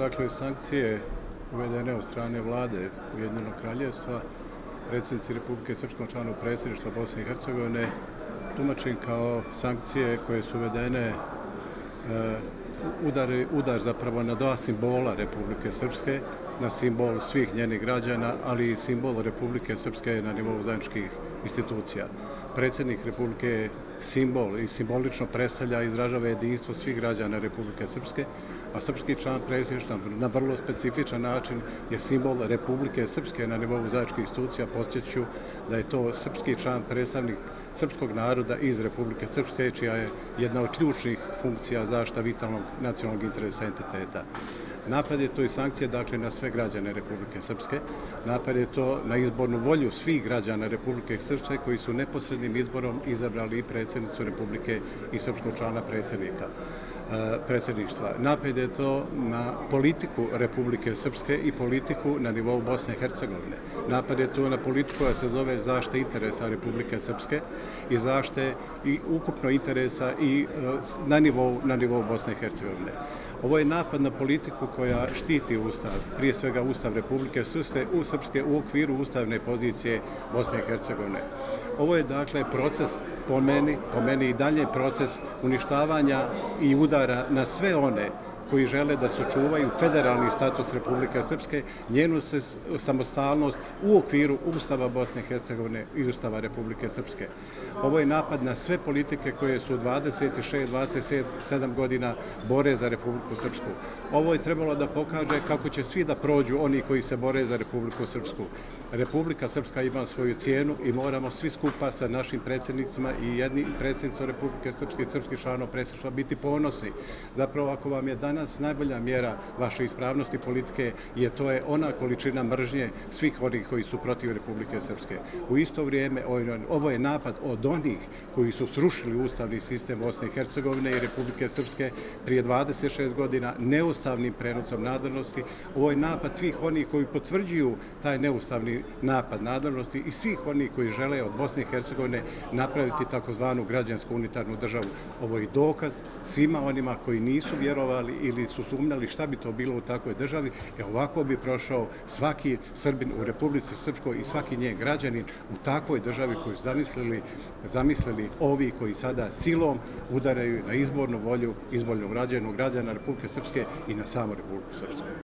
Dakle, sankcije uvedene od strane vlade Ujedinjenog kraljevstva, predsjednici Republike Srpskom članu predsjedništva Bosne i Hercegovine, tumačim kao sankcije koje su uvedene e, udar, udar zapravo na dva simbola Republike Srpske, na simbol svih njenih građana, ali i simbol Republike Srpske na nivou zajedničkih institucija. Predsjednik Republike je simbol i simbolično predstavlja i izražava jedinstvo svih građana Republike Srpske, a srpski član predsjedništva na vrlo specifičan način je simbol Republike Srpske na nivou zajedničkih institucija. Posjeću da je to srpski član predstavnik srpskog naroda iz Republike Srpske, čija je jedna od ključnih funkcija zašta vitalnog nacionalnog interesa entiteta. Napad je to i sankcije dakle, na sve građane Republike Srpske. Napad je to na izbornu volju svih građana Republike Srpske koji su neposrednim izborom izabrali i predsjednicu Republike i srpskog člana predsjednika E, predsjedništva. Napred je to na politiku Republike Srpske i politiku na nivou Bosne i Hercegovine. Napad je to na politiku koja se zove zašte interesa Republike Srpske i zašte i ukupno interesa i e, na nivou, na nivou Bosne i Hercegovine. Ovo je napad na politiku koja štiti Ustav, prije svega Ustav Republike Srpske u Srpske u okviru ustavne pozicije Bosne i Hercegovine. Ovo je dakle proces po meni, po meni i dalje proces uništavanja i udara na sve one koji žele da se čuvaju federalni status Republike Srpske, njenu se samostalnost u okviru Ustava Bosne i Hercegovine i Ustava Republike Srpske. Ovo je napad na sve politike koje su 26-27 godina bore za Republiku Srpsku. Ovo je trebalo da pokaže kako će svi da prođu oni koji se bore za Republiku Srpsku. Republika Srpska ima svoju cijenu i moramo svi skupa sa našim predsjednicima i jedni predsjednicom Republike Srpske i Srpski člano predsjedništva biti ponosni. Zapravo, ako vam je danas najbolja mjera vaše ispravnosti politike, je to je ona količina mržnje svih onih koji su protiv Republike Srpske. U isto vrijeme, ovo je napad od onih koji su srušili ustavni sistem Bosne i Hercegovine i Republike Srpske prije 26 godina neustavnim prenosom nadležnosti. Ovo je napad svih onih koji potvrđuju taj neustavni napad nadležnosti i svih onih koji žele od Bosne i Hercegovine napraviti takozvanu građansku unitarnu državu. Ovo je dokaz svima onima koji nisu vjerovali ili su sumnjali šta bi to bilo u takvoj državi. E ovako bi prošao svaki Srbin u Republici Srpskoj i svaki njen građanin u takvoj državi koju su zamislili, zamislili ovi koji sada silom udaraju na izbornu volju izbornog građana, građana Republike Srpske i na samu Republiku Srpsku.